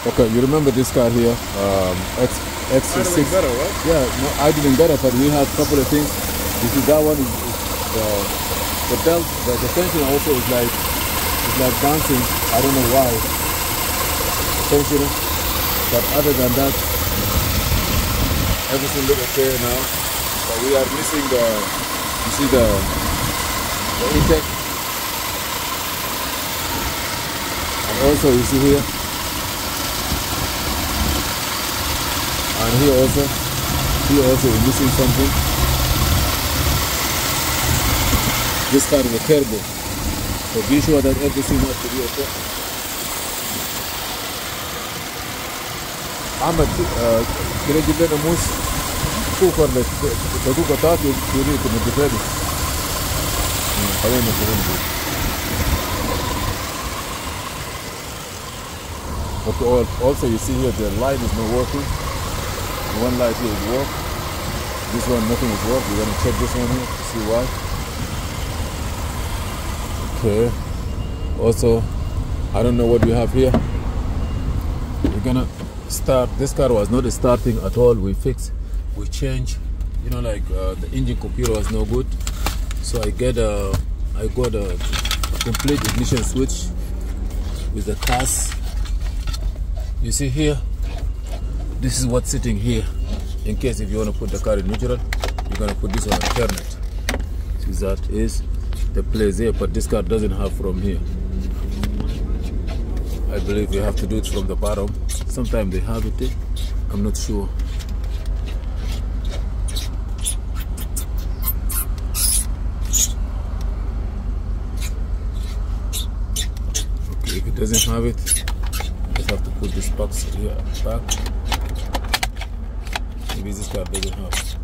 Okay, you remember this car here, um, X X6? better, right? Yeah, no, I didn't get it, but we had a couple of things. This is that one is, is the the belt, the, the tension also is like it's like dancing. I don't know why. Tension, but other than that, everything look okay now. But we are missing the, you see the the intake, and also you see here. And here also, here also is missing something. This car is a turbo. So be sure that everything has to be okay. Ahmed, uh, can you give them a moose? Cook on the the cook attack you you need to make it ready. خلينا نقول Okay, al- also you see here the light is not working. One light here is work. This one nothing is work. We're gonna check this one here to see why. Okay. Also, I don't know what we have here. We're gonna start. This car was not starting at all. We fix, we change. You know, like uh, the engine computer was no good. So I get a, I got a, a complete ignition switch with the CAS. You see here, this is what's sitting here. In case if you want to put the car in neutral, you're gonna put this on alternate. See that is the place here, but this car doesn't have from here. I believe you have to do it from the bottom. Sometimes they have it. I'm not sure. Okay, if it doesn't have it, have to put this box here back. Maybe this car doesn't it.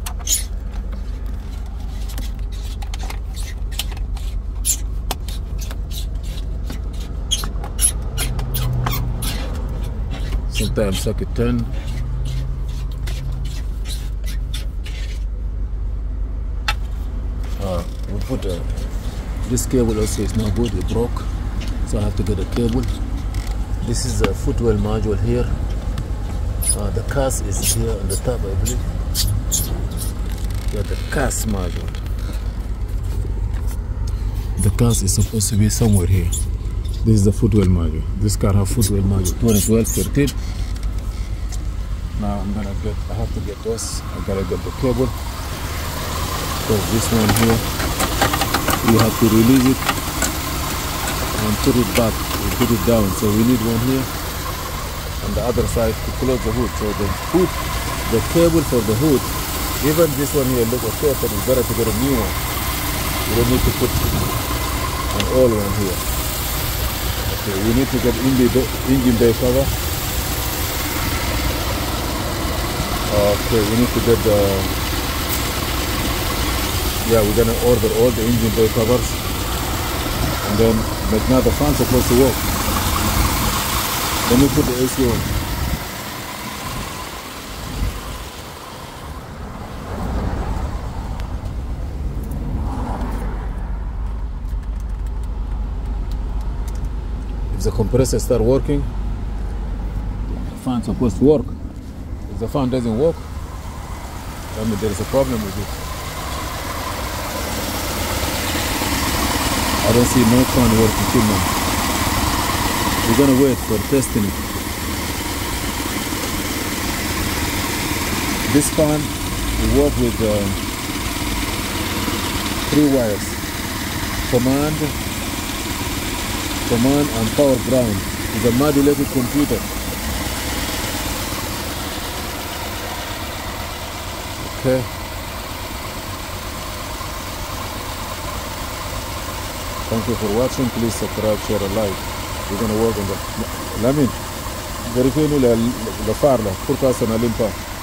Sometimes socket 10. Uh, we put a, this cable also is not good, it broke. So I have to get a cable. This is a footwell module here. Uh, the CAS is here on the top, I believe. Yeah, the CAS module. The CAS is supposed to be somewhere here. This is the footwell module. This car has footwell module 2012 13. Now I'm gonna get I have to get this. I gotta get the cable. Because this one here you have to release it and put it back, you put it down. So we need one here on the other side to close the hood. So the hood the cable for the hood, even this one here look okay, but it's better to get a new one. We don't need to put an old one here. Okay, we need to get engine bay cover. Okay, we need to get the. Yeah, we're gonna order all the engine bay covers, and then but now the fan's supposed to work. Let me put the AC on. If the compressor start working, the fan's supposed to work. If the fan doesn't work, I mean there is a problem with it. I don't see no fan working till now. We're gonna wait for testing it. This fan we work with uh, three wires. Command, command and power ground. It's a modulated computer. Okay. Thank you for watching. Please subscribe, share, and like. We're gonna work on the. Lamin, verifie-nous le phare là. Pourquoi ça n'allume pas?